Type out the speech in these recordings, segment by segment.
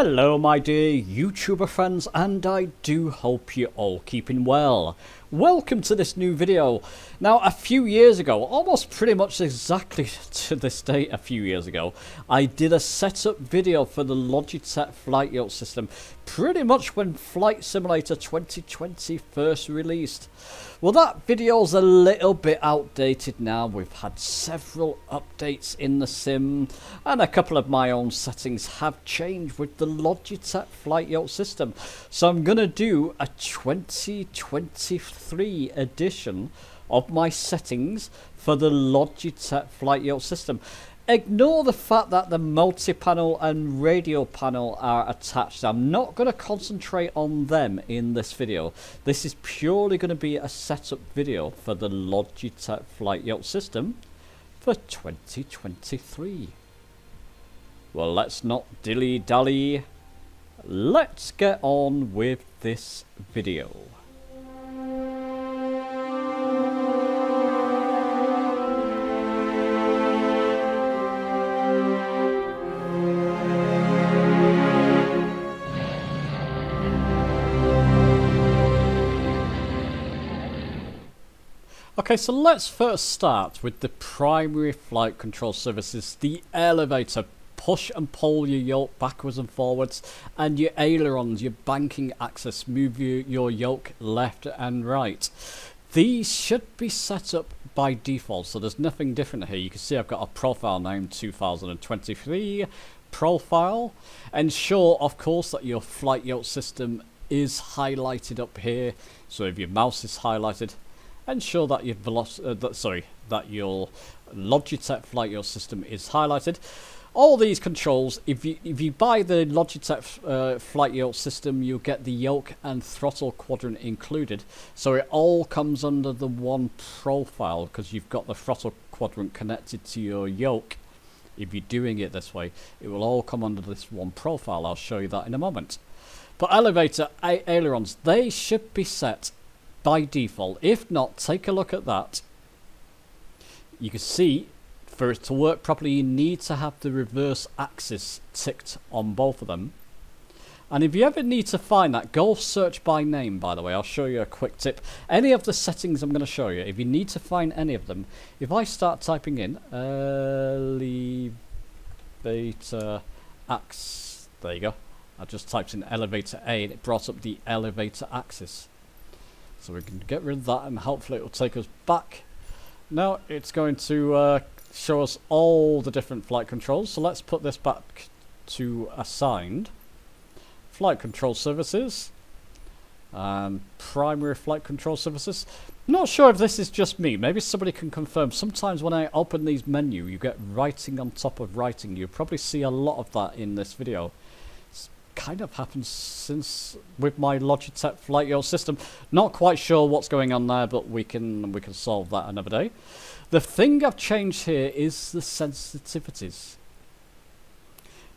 Hello my dear YouTuber friends and I do hope you're all keeping well. Welcome to this new video. Now a few years ago, almost pretty much exactly to this date a few years ago, I did a setup video for the Logitech Flight Yoke system pretty much when Flight Simulator 2020 first released. Well that video's a little bit outdated now, we've had several updates in the sim and a couple of my own settings have changed with the Logitech Flight Yoke system. So I'm going to do a 2020 3 edition of my settings for the Logitech Flight Yoke system. Ignore the fact that the multi-panel and radio panel are attached. I'm not going to concentrate on them in this video. This is purely going to be a setup video for the Logitech Flight Yoke system for 2023. Well, let's not dilly-dally. Let's get on with this video. Okay, so let's first start with the primary flight control surfaces, the elevator. Push and pull your yoke backwards and forwards, and your ailerons, your banking axis, move your, your yoke left and right. These should be set up by default, so there's nothing different here. You can see I've got a profile name 2023 profile. Ensure, of course, that your flight yoke system is highlighted up here. So if your mouse is highlighted, ensure that your velocity, uh, that, sorry, that your Logitech Flight Yoke system is highlighted. All these controls, if you if you buy the Logitech uh, Flight Yoke system, you'll get the yoke and throttle quadrant included. So it all comes under the one profile because you've got the throttle quadrant connected to your yoke. If you're doing it this way, it will all come under this one profile. I'll show you that in a moment. But elevator ailerons, they should be set by default. If not, take a look at that. You can see for it to work properly you need to have the reverse axis ticked on both of them. And if you ever need to find that, go search by name, by the way. I'll show you a quick tip. Any of the settings I'm going to show you, if you need to find any of them, if I start typing in elevator axis, there you go. I just typed in elevator A and it brought up the elevator axis. So we can get rid of that and hopefully it will take us back. Now it's going to uh, show us all the different flight controls. So let's put this back to assigned. Flight control surfaces. And primary flight control surfaces. Not sure if this is just me. Maybe somebody can confirm. Sometimes when I open these menu, you get writing on top of writing. You probably see a lot of that in this video kind of happened since with my Logitech Flight Yoke system. Not quite sure what's going on there, but we can we can solve that another day. The thing I've changed here is the sensitivities.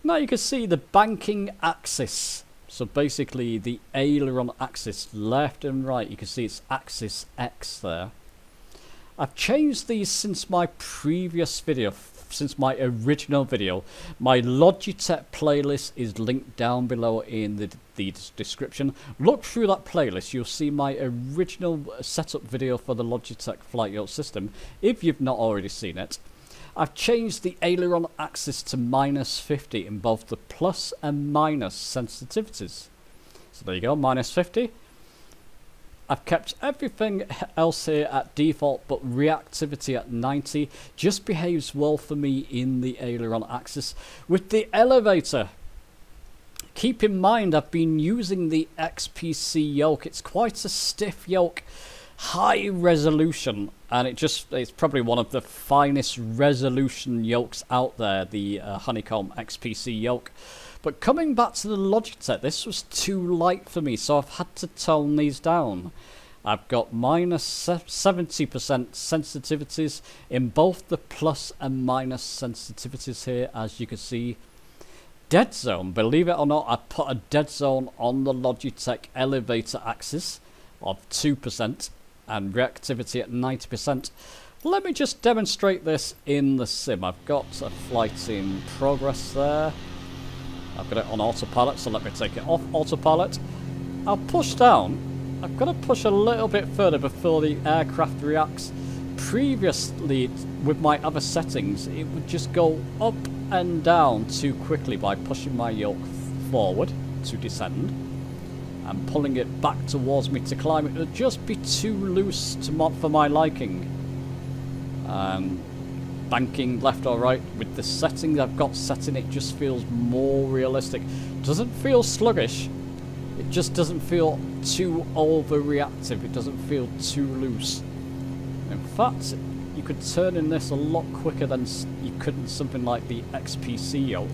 Now you can see the banking axis. So basically the aileron axis, left and right, you can see it's axis X there. I've changed these since my previous video since my original video. My Logitech playlist is linked down below in the, the description. Look through that playlist, you'll see my original uh, setup video for the Logitech Flight Yoke system, if you've not already seen it. I've changed the aileron axis to minus 50 in both the plus and minus sensitivities. So there you go, minus 50. I've kept everything else here at default, but reactivity at 90 just behaves well for me in the aileron axis. With the elevator, keep in mind I've been using the XPC yoke. It's quite a stiff yoke, high resolution, and it just it's probably one of the finest resolution yokes out there, the uh, Honeycomb XPC yoke. But coming back to the Logitech, this was too light for me, so I've had to tone these down. I've got minus 70% sensitivities in both the plus and minus sensitivities here, as you can see. Dead zone, believe it or not, I put a dead zone on the Logitech elevator axis of 2% and reactivity at 90%. Let me just demonstrate this in the sim. I've got a flight in progress there. I've got it on autopilot, so let me take it off autopilot. I'll push down. I've got to push a little bit further before the aircraft reacts. Previously, with my other settings, it would just go up and down too quickly by pushing my yoke forward to descend and pulling it back towards me to climb. It would just be too loose to for my liking. Um, banking left or right with the settings I've got set in it just feels more realistic. Doesn't feel sluggish. It just doesn't feel too overreactive. It doesn't feel too loose. In fact, you could turn in this a lot quicker than you could in something like the XPC yoke.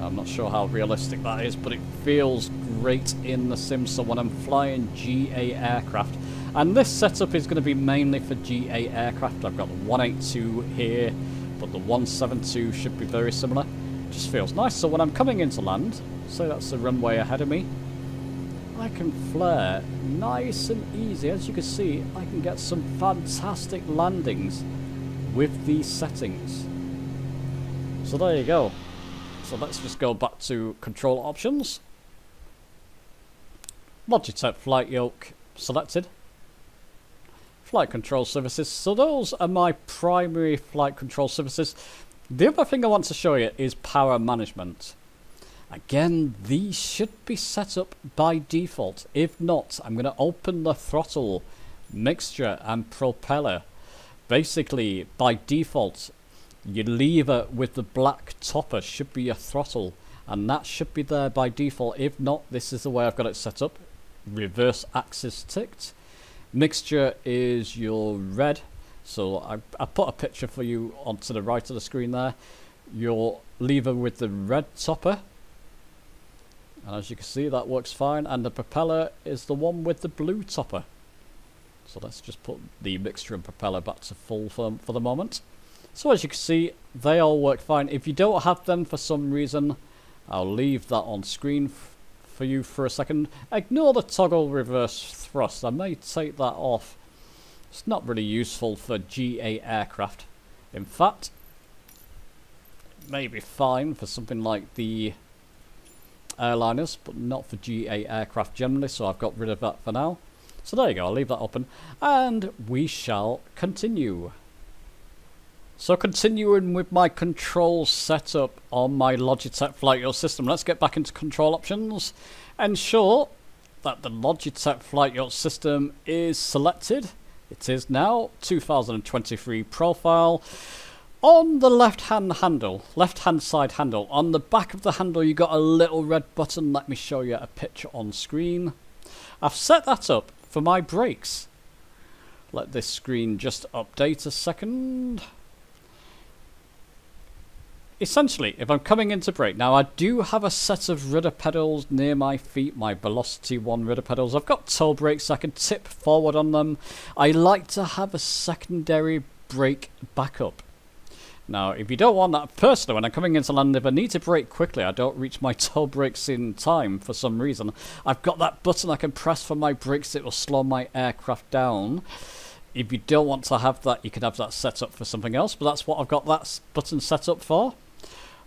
I'm not sure how realistic that is, but it feels great in the sim. So when I'm flying GA aircraft, and this setup is going to be mainly for GA aircraft. I've got the 182 here, but the 172 should be very similar. Just feels nice. So when I'm coming into land, say that's the runway ahead of me, I can flare nice and easy. As you can see, I can get some fantastic landings with these settings. So there you go. So let's just go back to control options. Logitech flight yoke selected flight control surfaces. So those are my primary flight control surfaces. The other thing I want to show you is power management. Again, these should be set up by default. If not, I'm going to open the throttle, mixture and propeller. Basically, by default, your lever with the black topper should be your throttle. And that should be there by default. If not, this is the way I've got it set up. Reverse axis ticked. Mixture is your red. So I, I put a picture for you onto the right of the screen there. Your lever with the red topper. And as you can see, that works fine. And the propeller is the one with the blue topper. So let's just put the mixture and propeller back to full for, for the moment. So as you can see, they all work fine. If you don't have them for some reason, I'll leave that on screen for you for a second. Ignore the toggle reverse thrust. I may take that off. It's not really useful for GA aircraft. In fact, it may be fine for something like the airliners, but not for GA aircraft generally, so I've got rid of that for now. So there you go, I'll leave that open, and we shall continue. So continuing with my control setup on my Logitech Flight Yoke system, let's get back into control options. Ensure that the Logitech Flight Yoke system is selected. It is now 2023 profile. On the left hand handle, left hand side handle, on the back of the handle you got a little red button. Let me show you a picture on screen. I've set that up for my brakes. Let this screen just update a second essentially, if I'm coming into brake, now I do have a set of rudder pedals near my feet, my Velocity 1 rudder pedals. I've got toe brakes, I can tip forward on them. I like to have a secondary brake backup. Now, if you don't want that, personally, when I'm coming into land, if I need to brake quickly, I don't reach my toe brakes in time for some reason. I've got that button I can press for my brakes, it will slow my aircraft down. If you don't want to have that, you can have that set up for something else, but that's what I've got that button set up for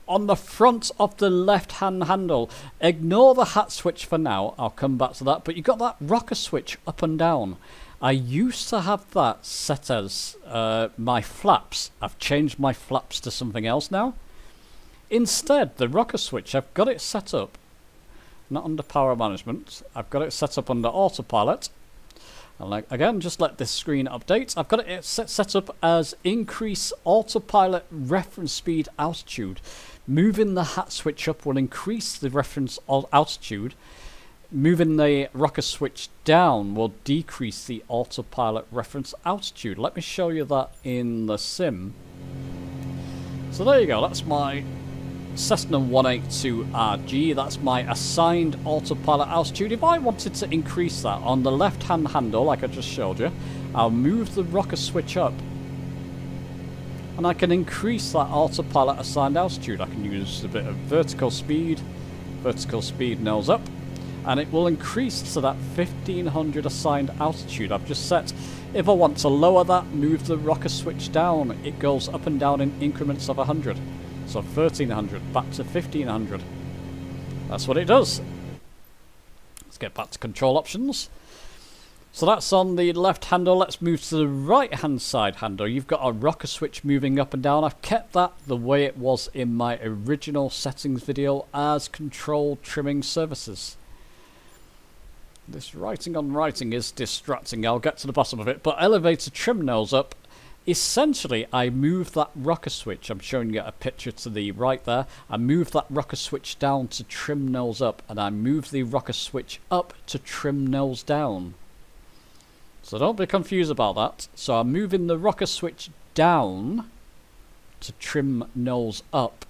on the front of the left hand handle. Ignore the hat switch for now, I'll come back to that, but you've got that rocker switch up and down. I used to have that set as uh, my flaps. I've changed my flaps to something else now. Instead, the rocker switch, I've got it set up, not under power management, I've got it set up under autopilot. And like, again, just let this screen update. I've got it set, set up as increase autopilot reference speed altitude. Moving the hat switch up will increase the reference altitude. Moving the rocker switch down will decrease the autopilot reference altitude. Let me show you that in the sim. So there you go, that's my Cessna 182RG. That's my assigned autopilot altitude. If I wanted to increase that on the left-hand handle, like I just showed you, I'll move the rocker switch up and I can increase that autopilot assigned altitude. I can use a bit of vertical speed, vertical speed nose up, and it will increase to that 1500 assigned altitude I've just set. If I want to lower that, move the rocker switch down, it goes up and down in increments of 100. So 1300 back to 1500. that's what it does. Let's get back to control options. So that's on the left handle. Let's move to the right hand side handle. You've got a rocker switch moving up and down. I've kept that the way it was in my original settings video as control trimming surfaces. This writing on writing is distracting. I'll get to the bottom of it. But elevator trim nose up. Essentially, I move that rocker switch. I'm showing you a picture to the right there. I move that rocker switch down to trim nose up. And I move the rocker switch up to trim nose down. So don't be confused about that. So I'm moving the rocker switch down to trim nose up.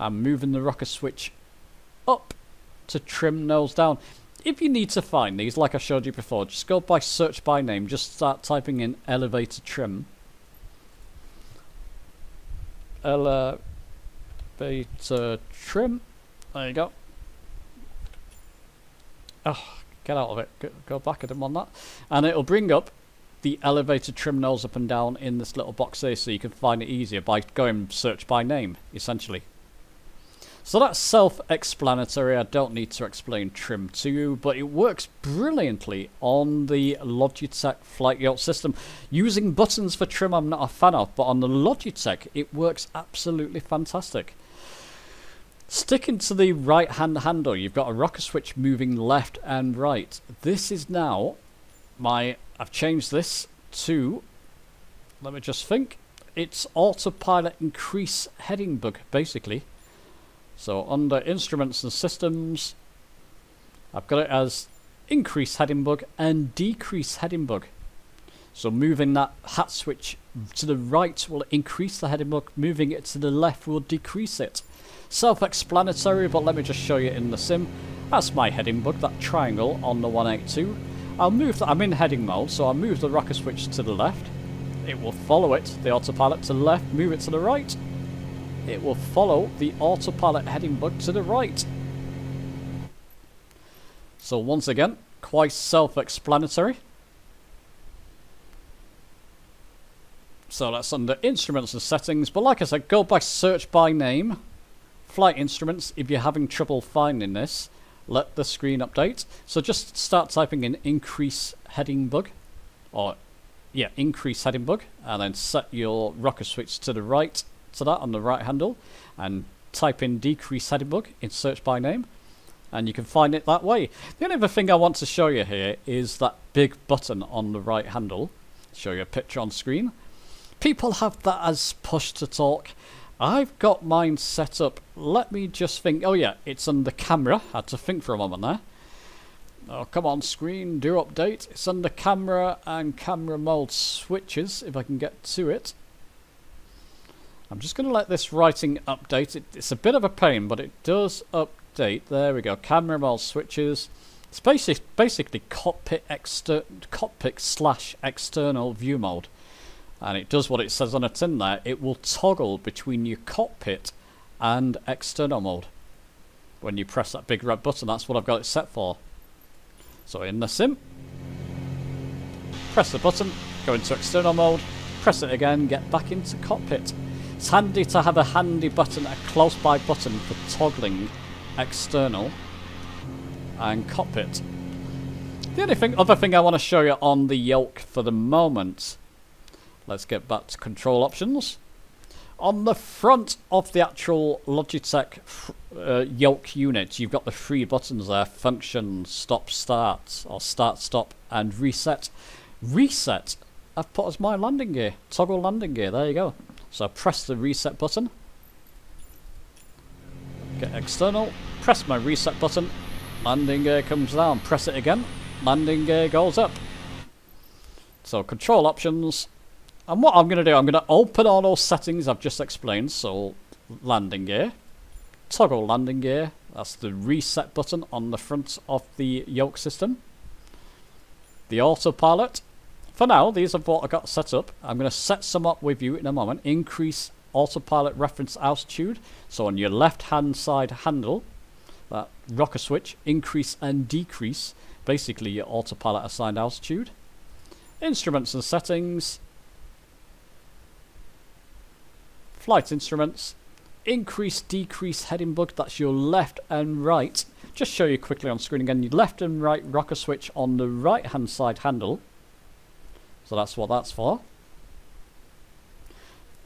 I'm moving the rocker switch up to trim nose down. If you need to find these, like I showed you before, just go by search by name. Just start typing in elevator trim. Elevator trim. There you go. Oh, Get out of it. Go, go back. I didn't want that. And it'll bring up the elevator trim nose up and down in this little box here so you can find it easier by going search by name, essentially. So that's self-explanatory. I don't need to explain trim to you, but it works brilliantly on the Logitech Flight Yoke system. Using buttons for trim I'm not a fan of, but on the Logitech it works absolutely fantastic. Sticking to the right hand handle, you've got a rocker switch moving left and right. This is now my, I've changed this to, let me just think, it's autopilot increase heading bug basically. So under instruments and systems, I've got it as increase heading bug and decrease heading bug. So moving that hat switch to the right will increase the heading bug, moving it to the left will decrease it. Self-explanatory, but let me just show you in the sim. That's my heading bug, that triangle on the 182. I'll move, the, I'm in heading mode, so I'll move the rocker switch to the left. It will follow it, the autopilot to the left, move it to the right. It will follow the autopilot heading bug to the right. So once again, quite self-explanatory. So that's under instruments and settings, but like I said, go by search by name flight instruments, if you're having trouble finding this, let the screen update. So just start typing in increase heading bug, or yeah, increase heading bug, and then set your rocker switch to the right to that on the right handle, and type in decrease heading bug in search by name, and you can find it that way. The only other thing I want to show you here is that big button on the right handle. Show you a picture on screen. People have that as push to talk. I've got mine set up. Let me just think. Oh yeah, it's under camera. Had to think for a moment there. Oh, come on, screen, do update. It's under camera and camera mode switches, if I can get to it. I'm just going to let this writing update. It, it's a bit of a pain, but it does update. There we go, camera mode switches. It's basic, basically cockpit, exter cockpit slash external view mode and it does what it says on a tin there? It will toggle between your cockpit and external mode. When you press that big red button that's what I've got it set for. So in the sim press the button go into external mode press it again get back into cockpit. It's handy to have a handy button a close by button for toggling external and cockpit. The only thing, other thing I want to show you on the yoke for the moment Let's get back to control options. On the front of the actual Logitech uh, yoke unit, you've got the three buttons there, function, stop, start, or start, stop, and reset. Reset, I've put as my landing gear, toggle landing gear, there you go. So press the reset button, get external, press my reset button, landing gear comes down, press it again, landing gear goes up. So control options, and what I'm going to do, I'm going to open all those settings I've just explained. So landing gear, toggle landing gear. That's the reset button on the front of the yoke system. The autopilot. For now, these are what I got set up. I'm going to set some up with you in a moment. Increase autopilot reference altitude. So on your left hand side handle, that rocker switch, increase and decrease basically your autopilot assigned altitude. Instruments and settings, flight instruments, increase, decrease heading bug. That's your left and right. Just show you quickly on screen again. Your left and right rocker switch on the right hand side handle. So that's what that's for.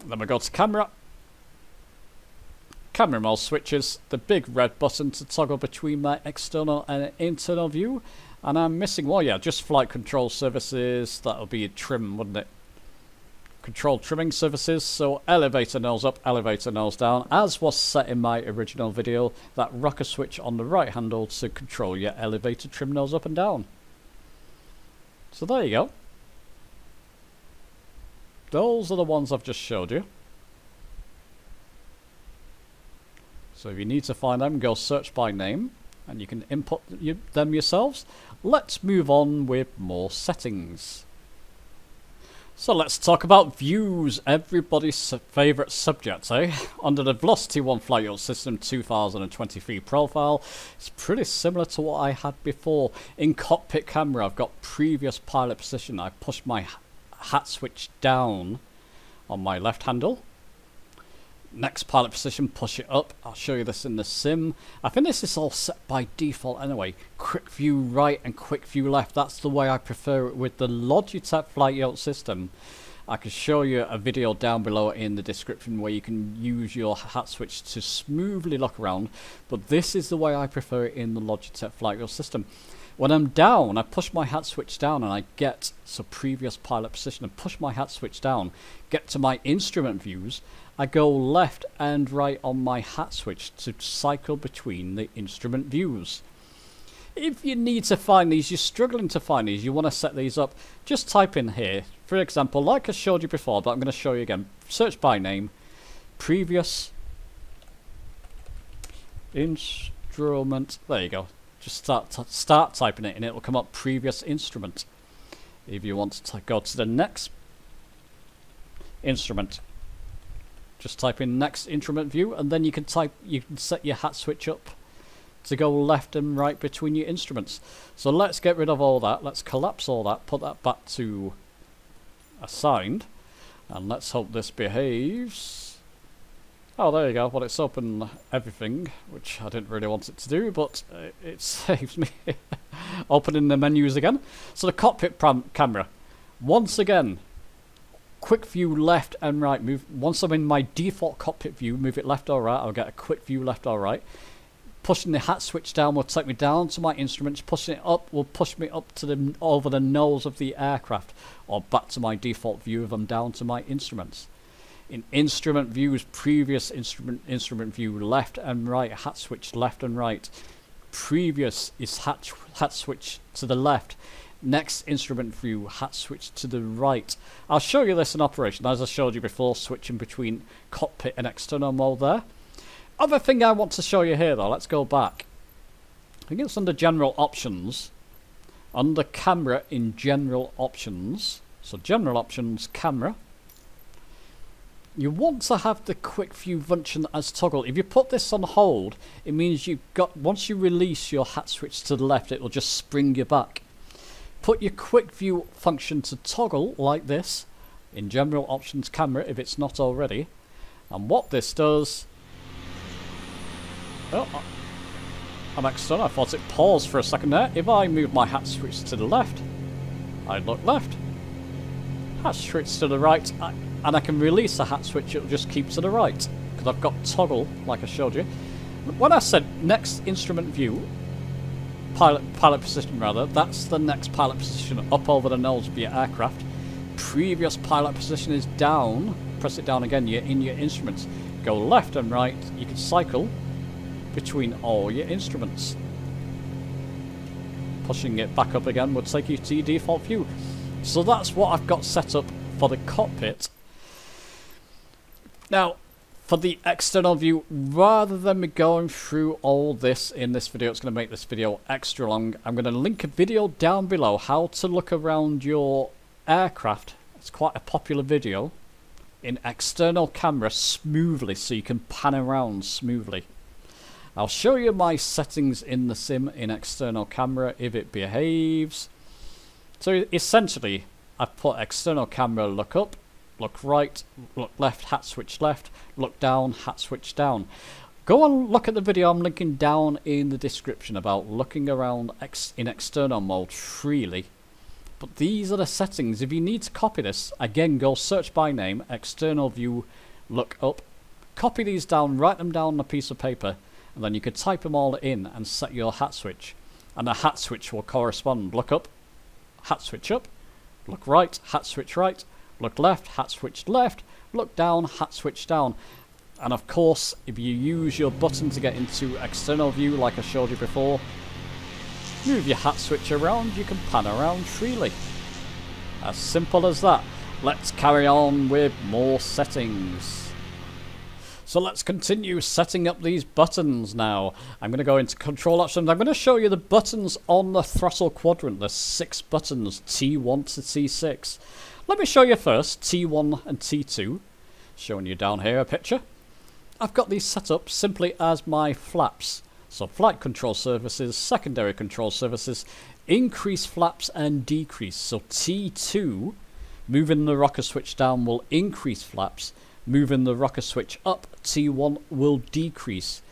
Then we go to camera. Camera mode switches the big red button to toggle between my external and internal view. And I'm missing, well yeah, just flight control surfaces. That'll be a trim, wouldn't it? Control trimming surfaces. So elevator nose up, elevator nose down. As was set in my original video, that rocker switch on the right handle to control your elevator trim nose up and down. So there you go. Those are the ones I've just showed you. So if you need to find them, go search by name and you can input them yourselves. Let's move on with more settings. So let's talk about views, everybody's favourite subject, eh? Under the Velocity 1 Flight Yoke System 2023 profile, it's pretty similar to what I had before. In cockpit camera, I've got previous pilot position. I push my hat switch down on my left handle. Next pilot position, push it up. I'll show you this in the sim. I think this is all set by default anyway. Quick view right and quick view left. That's the way I prefer it with the Logitech Flight Yoke system. I can show you a video down below in the description where you can use your hat switch to smoothly lock around. But this is the way I prefer it in the Logitech Flight Yoke system. When I'm down, I push my hat switch down and I get, so previous pilot position, and push my hat switch down, get to my instrument views, I go left and right on my hat switch to cycle between the instrument views. If you need to find these, you're struggling to find these, you want to set these up, just type in here, for example, like I showed you before, but I'm going to show you again, search by name, previous instrument, there you go, just start start typing it and it will come up previous instrument. If you want to go to the next instrument, just type in next instrument view and then you can type you can set your hat switch up to go left and right between your instruments. So let's get rid of all that. Let's collapse all that, put that back to assigned and let's hope this behaves. Oh, there you go. Well, it's open everything, which I didn't really want it to do, but it saves me opening the menus again. So the cockpit camera. Once again, quick view left and right. Move Once I'm in my default cockpit view, move it left or right, I'll get a quick view left or right. Pushing the hat switch down will take me down to my instruments. Pushing it up will push me up to the over the nose of the aircraft, or back to my default view if I'm down to my instruments in instrument views, previous instrument instrument view, left and right, hat switch left and right. Previous is hat, hat switch to the left. Next instrument view, hat switch to the right. I'll show you this in operation, as I showed you before, switching between cockpit and external mode there. Other thing I want to show you here though, let's go back. I think it's under general options. Under camera in general options. So general options, camera you want to have the quick view function as toggle. If you put this on hold, it means you've got, once you release your hat switch to the left, it will just spring you back. Put your quick view function to toggle like this in general options camera if it's not already. And what this does, oh, uh, I'm external. I thought it paused for a second there. If I move my hat switch to the left, I look left. Hat switch to the right, and I can release the hat switch, it'll just keep to the right, because I've got toggle, like I showed you. When I said next instrument view, pilot, pilot position rather, that's the next pilot position up over the nose of your aircraft. Previous pilot position is down, press it down again, you're in your instruments. Go left and right, you can cycle between all your instruments. Pushing it back up again would take you to your default view. So that's what I've got set up for the cockpit now, for the external view, rather than me going through all this in this video, it's going to make this video extra long. I'm going to link a video down below how to look around your aircraft. It's quite a popular video in external camera smoothly so you can pan around smoothly. I'll show you my settings in the sim in external camera if it behaves. So essentially, I've put external camera look up look right, look left, hat switch left, look down, hat switch down. Go and look at the video I'm linking down in the description about looking around ex in external mode freely. But these are the settings. If you need to copy this, again go search by name, external view, look up. Copy these down, write them down on a piece of paper, and then you could type them all in and set your hat switch. And the hat switch will correspond. Look up, hat switch up, look right, hat switch right, look left, hat switch left, look down, hat switch down. And of course, if you use your button to get into external view like I showed you before, move your hat switch around, you can pan around freely. As simple as that. Let's carry on with more settings. So let's continue setting up these buttons now. I'm going to go into control options. I'm going to show you the buttons on the throttle quadrant. There's six buttons, T1 to T6. Let me show you first T1 and T2. Showing you down here a picture. I've got these set up simply as my flaps. So flight control surfaces, secondary control surfaces, increase flaps and decrease. So T2, moving the rocker switch down will increase flaps, moving the rocker switch up, T1 will decrease.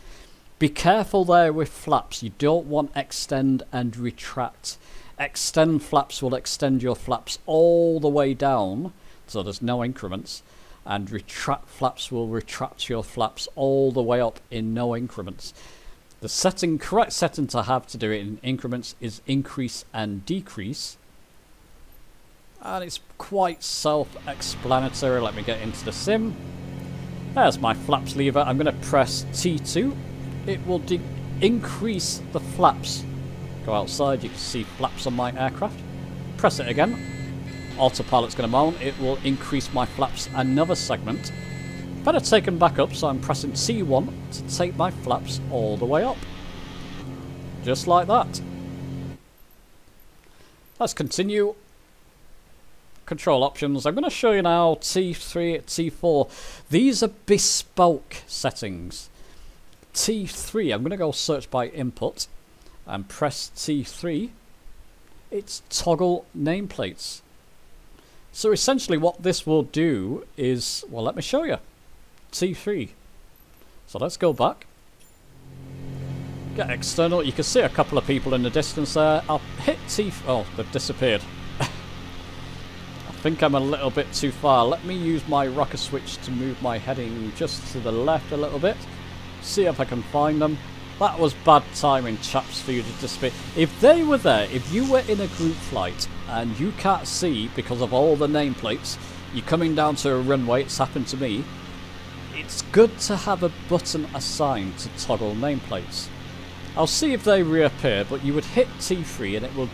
Be careful there with flaps, you don't want extend and retract. Extend flaps will extend your flaps all the way down, so there's no increments and retract flaps will retract your flaps all the way up in no increments. The setting, correct setting to have to do it in increments is increase and decrease. And it's quite self-explanatory. Let me get into the sim. There's my flaps lever. I'm going to press T2. It will increase the flaps. Go outside, you can see flaps on my aircraft. Press it again autopilot's going to mount, it will increase my flaps another segment. Better take them back up, so I'm pressing T1 to take my flaps all the way up. Just like that. Let's continue. Control options. I'm going to show you now T3, T4. These are bespoke settings. T3, I'm going to go search by input and press T3. It's toggle nameplates. So essentially what this will do is, well let me show you. T3. So let's go back. Get external. You can see a couple of people in the distance there. I'll hit T... Oh, they've disappeared. I think I'm a little bit too far. Let me use my rocker switch to move my heading just to the left a little bit. See if I can find them. That was bad timing, chaps, for you to disappear. If they were there, if you were in a group flight and you can't see because of all the nameplates, you're coming down to a runway, it's happened to me, it's good to have a button assigned to toggle nameplates. I'll see if they reappear, but you would hit T3 and it will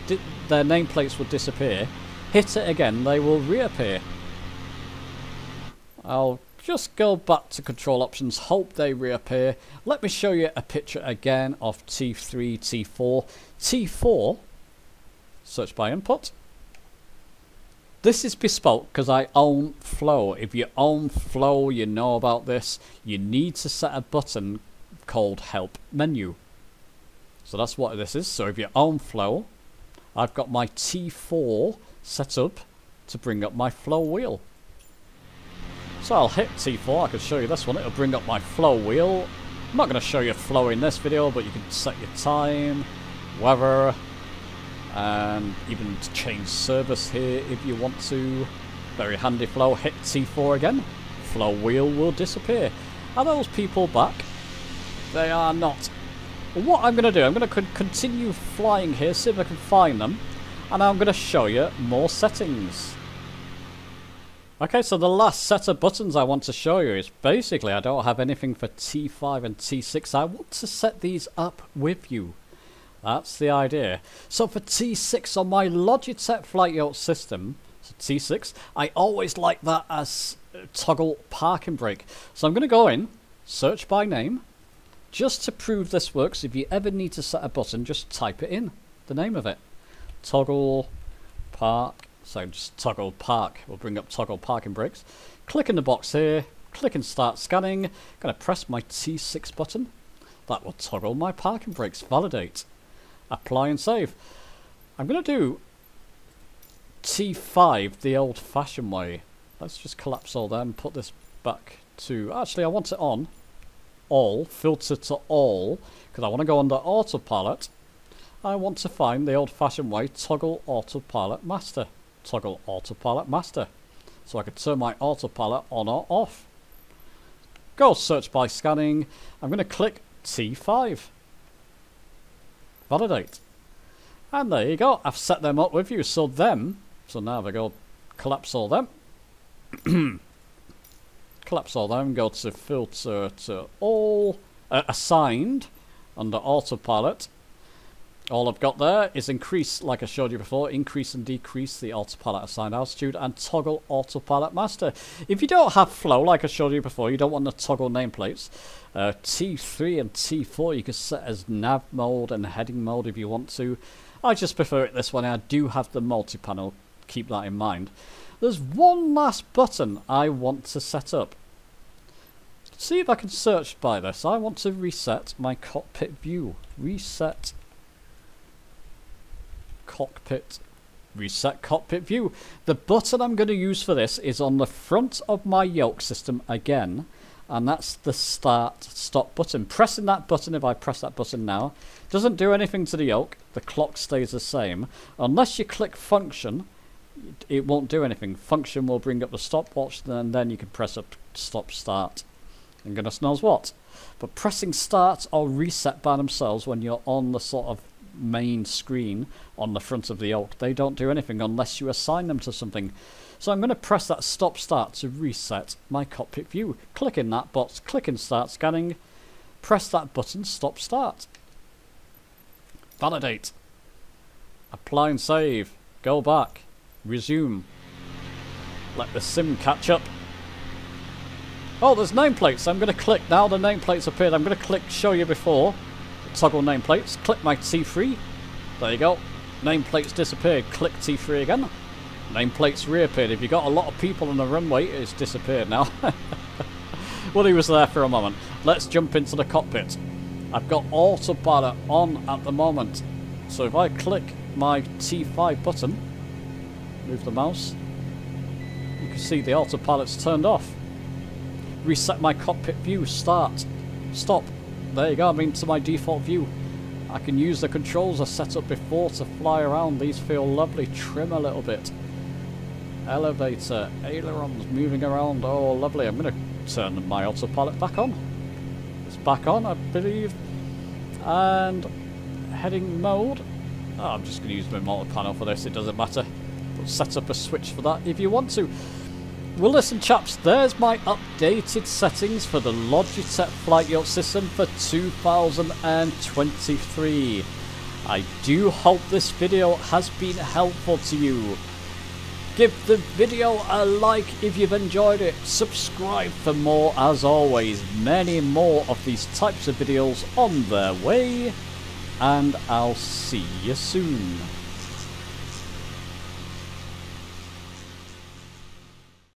their nameplates will disappear. Hit it again, they will reappear. I'll just go back to control options, hope they reappear. Let me show you a picture again of T3, T4. T4, search by input. This is bespoke because I own Flow. If you own Flow, you know about this. You need to set a button called Help Menu. So that's what this is. So if you own Flow, I've got my T4 set up to bring up my Flow wheel. So I'll hit T4, I can show you this one, it'll bring up my flow wheel. I'm not going to show you flow in this video, but you can set your time, weather, and even change service here if you want to. Very handy flow, hit T4 again, flow wheel will disappear. Are those people back? They are not. what I'm going to do, I'm going to continue flying here, see if I can find them, and I'm going to show you more settings. Okay, so the last set of buttons I want to show you is basically I don't have anything for T5 and T6. I want to set these up with you. That's the idea. So for T6 on my Logitech Flight Yoke system, so T6, I always like that as uh, toggle parking brake. So I'm going to go in, search by name, just to prove this works. If you ever need to set a button, just type it in, the name of it. Toggle park so just toggle park We'll bring up toggle parking brakes. Click in the box here, click and start scanning. Gonna press my T6 button. That will toggle my parking brakes. Validate. Apply and save. I'm gonna do T5 the old fashioned way. Let's just collapse all them, put this back to... Actually, I want it on. All, filter to all, because I want to go under autopilot. I want to find the old-fashioned way, toggle autopilot master. Toggle autopilot master. So I can turn my autopilot on or off. Go search by scanning. I'm going to click T5. Validate. And there you go. I've set them up with you. So them, so now we go collapse all them. collapse all them, go to filter to all, uh, assigned under autopilot. All I've got there is increase, like I showed you before, increase and decrease the autopilot assigned altitude and toggle autopilot master. If you don't have flow, like I showed you before, you don't want to toggle nameplates, uh, T3 and T4 you can set as nav mode and heading mode if you want to. I just prefer it this way. I do have the multi-panel, keep that in mind. There's one last button I want to set up. See if I can search by this. I want to reset my cockpit view. Reset cockpit reset cockpit view. The button I'm going to use for this is on the front of my yoke system again and that's the start stop button. Pressing that button, if I press that button now, doesn't do anything to the yoke. The clock stays the same. Unless you click function, it won't do anything. Function will bring up the stopwatch and then you can press up stop start. And goodness knows what. But pressing start or reset by themselves when you're on the sort of main screen on the front of the alt. they don't do anything unless you assign them to something. So I'm going to press that stop start to reset my cockpit view. Click in that box, click in start scanning, press that button stop start. Validate. Apply and save. Go back. Resume. Let the sim catch up. Oh, there's nameplates. I'm going to click now. The nameplates appeared. I'm going to click show you before. Toggle nameplates. Click my T3. There you go. Nameplates disappeared. Click T3 again. Nameplates reappeared. If you got a lot of people on the runway, it's disappeared now. well, he was there for a moment. Let's jump into the cockpit. I've got autopilot on at the moment. So if I click my T5 button, move the mouse, you can see the autopilot's turned off. Reset my cockpit view, start, stop. There you go, I'm into my default view. I can use the controls I set up before to fly around. These feel lovely. Trim a little bit. Elevator, ailerons moving around. Oh, lovely. I'm going to turn my autopilot back on. It's back on, I believe. And heading mode. Oh, I'm just going to use my multi-panel for this. It doesn't matter. But set up a switch for that if you want to. Well, listen, chaps, there's my updated settings for the Logitech Flight Yoke system for 2023. I do hope this video has been helpful to you. Give the video a like if you've enjoyed it. Subscribe for more as always. Many more of these types of videos on their way. And I'll see you soon.